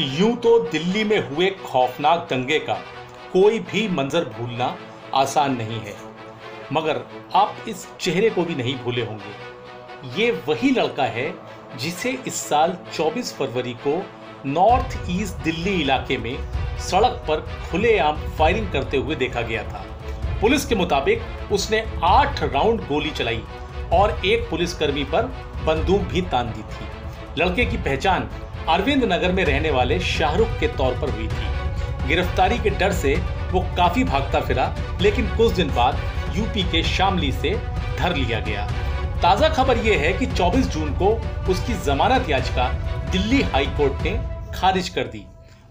यूँ तो दिल्ली में हुए खौफनाक दंगे का कोई भी मंजर भूलना आसान नहीं है। मगर आप इस चेहरे को भी नहीं भूले होंगे। ये वही लड़का है जिसे इस साल 24 फरवरी को नॉर्थ ईस्ट दिल्ली इलाके में सड़क पर खुलेआम फायरिंग करते हुए देखा गया था। पुलिस के मुताबिक उसने आठ राउंड गोली चलाई और एक पुलिसकर्मी पर बंदूक भी तान दी थी। लड़के की पहचान अरविंद नगर में रहने वाले शाहरुख के तौर पर हुई थी। गिरफ्तारी के डर से वो काफ़ी भागता फिरा, लेकिन कुछ दिन बाद यूपी के शामली से धर लिया गया। ताज़ा खबर यह है कि 24 जून को उसकी जमानत याचिका दिल्ली हाई कोर्ट ने खारिज कर दी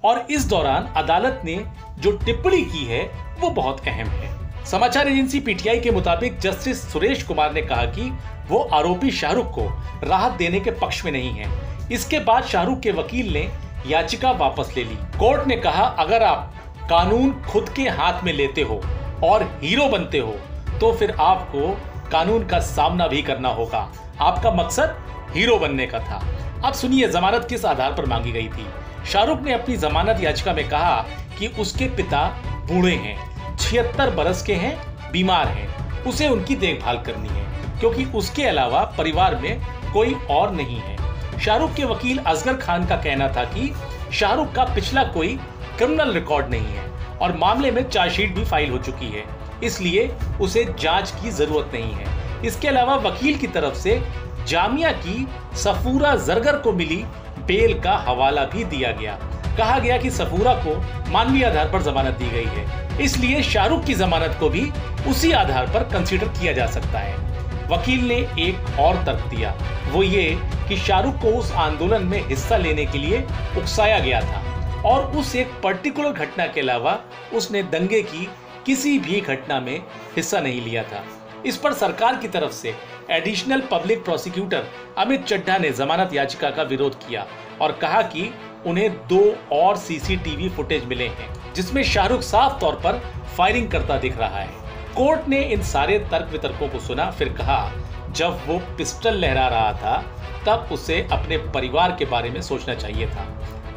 और इस दौरान अदालत ने जो टिप्पणी की है, वो बहुत अहम है। समाचार एजेंसी पीटीआई के मुताबिक जस्टिस सुरेश कुमार ने कहा कि वो आरोपी शाहरुख को राहत देने के पक्ष में नहीं है इसके बाद शाहरुख के वकील ने याचिका वापस ले ली। कोर्ट ने कहा, अगर आप कानून खुद के हाथ में लेते हो और हीरो बनते हो तो फिर आपको कानून का सामना भी करना होगा। आपका मकसद हीरो बनने का था। अब सुनिए, जमानत किस आधार पर मांगी गई थी। शाहरुख ने अपनी जमानत याचिका में कहा कि उसके पिता बूढ़े हैं, छिहत्तर बरस के हैं, बीमार हैं। उसे उनकी देखभाल करनी है, क्योंकि उसके अलावा परिवार में कोई और नहीं है। शाहरुख के वकील असगर खान का कहना था कि शाहरुख का पिछला कोई क्रिमिनल रिकॉर्ड नहीं है और मामले में चार्जशीट भी फ़ाइल हो चुकी है। इसलिए उसे जाँच की ज़रूरत नहीं है। इसके अलावा वकील की तरफ़ से जामिया की सफूरा जरगर को मिली बेल का हवाला भी दिया गया। कहा गया कि सफूरा को मानवीय आधार पर जमानत दी गई है। इसलिए शाहरुख की जमानत को भी उसी आधार पर कंसीडर किया जा सकता है। वकील ने एक और तर्क दिया। वो ये कि शाहरुख को उस आंदोलन में हिस्सा लेने के लिए उकसाया गया था और उस एक पर्टिकुलर घटना के अलावा उसने दंगे की किसी भी घटना में हिस्सा नहीं लिया था। इस पर सरकार की तरफ़ से additional public prosecutor Amit Chadha ने जमानत याचिका का विरोध किया और कहा कि उन्हें दो और सीसीटीवी फुटेज मिले हैं, जिसमें शाहरुख साफ़ तौर पर फायरिंग करता दिख रहा है। कोर्ट ने इन सारे तर्क वितर्कों को सुना, फिर कहा, जब वो पिस्टल लहरा रहा था, तब उसे अपने परिवार के बारे में सोचना चाहिए था।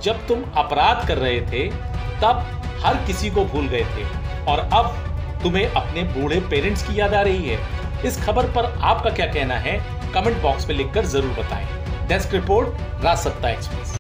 जब तुम अपराध कर रहे थे, तब हर किसी को भूल गए थे। और अब तुम्हें अपने बूढ़े पेरेंट्स की याद आ रही है। इस खबर पर आपका क्या कहना है? कमेंट बॉक्स में लिखकर ज़रूर बताएँ। डेस्क रिपोर्ट राज सत्ता एक्सप्रेस।